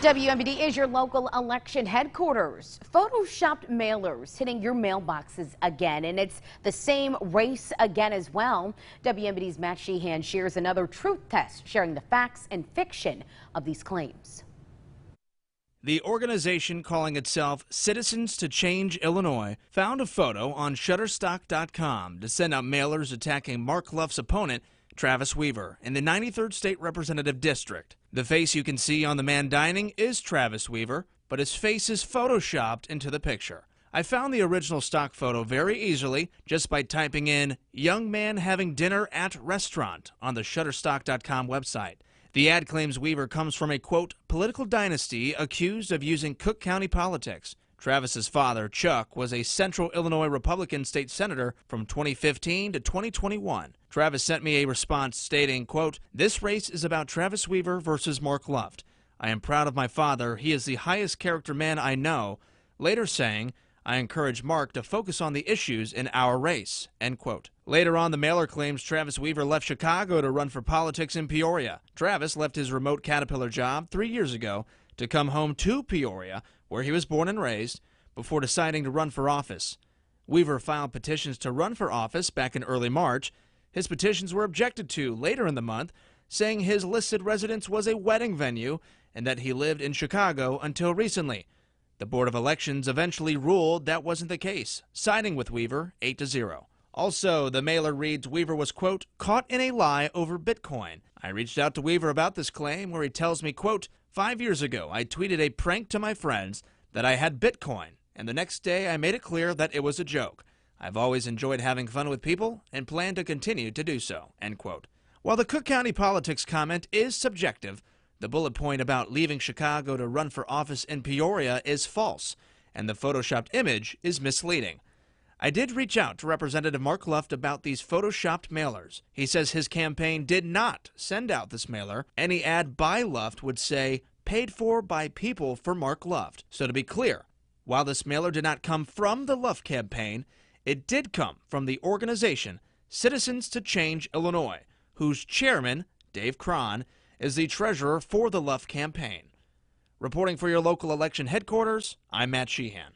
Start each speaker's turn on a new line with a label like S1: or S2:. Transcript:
S1: WMBD is your local election headquarters. Photoshopped mailers hitting your mailboxes again, and it's the same race again as well. WMBD's Matt Sheehan shares another truth test, sharing the facts and fiction of these claims.
S2: The organization calling itself Citizens to Change Illinois found a photo on Shutterstock.com to send out mailers attacking Mark Luft's opponent, Travis Weaver, in the 93rd State Representative District. The face you can see on the man dining is Travis Weaver, but his face is photoshopped into the picture. I found the original stock photo very easily just by typing in young man having dinner at restaurant on the Shutterstock.com website. The ad claims Weaver comes from a quote, political dynasty accused of using Cook County politics. Travis's father, Chuck, was a Central Illinois Republican state senator from 2015 to 2021. Travis sent me a response stating, quote, This race is about Travis Weaver versus Mark Luft. I am proud of my father. He is the highest character man I know. Later saying, I encourage Mark to focus on the issues in our race. End quote. Later on, the mailer claims Travis Weaver left Chicago to run for politics in Peoria. Travis left his remote Caterpillar job three years ago to come home to Peoria, where he was born and raised, before deciding to run for office. Weaver filed petitions to run for office back in early March. His petitions were objected to later in the month, saying his listed residence was a wedding venue and that he lived in Chicago until recently. The Board of Elections eventually ruled that wasn't the case, siding with Weaver 8 to 0. Also, the mailer reads Weaver was, quote, caught in a lie over Bitcoin. I reached out to Weaver about this claim where he tells me, quote, five years ago I tweeted a prank to my friends that I had Bitcoin, and the next day I made it clear that it was a joke. I've always enjoyed having fun with people and plan to continue to do so, end quote. While the Cook County politics comment is subjective, the bullet point about leaving Chicago to run for office in Peoria is false, and the photoshopped image is misleading. I did reach out to Representative Mark Luft about these photoshopped mailers. He says his campaign did not send out this mailer. Any ad by Luft would say, paid for by people for Mark Luft. So to be clear, while this mailer did not come from the Luft campaign, it did come from the organization Citizens to Change Illinois, whose chairman, Dave Kron, is the treasurer for the Luft campaign. Reporting for your local election headquarters, I'm Matt Sheehan.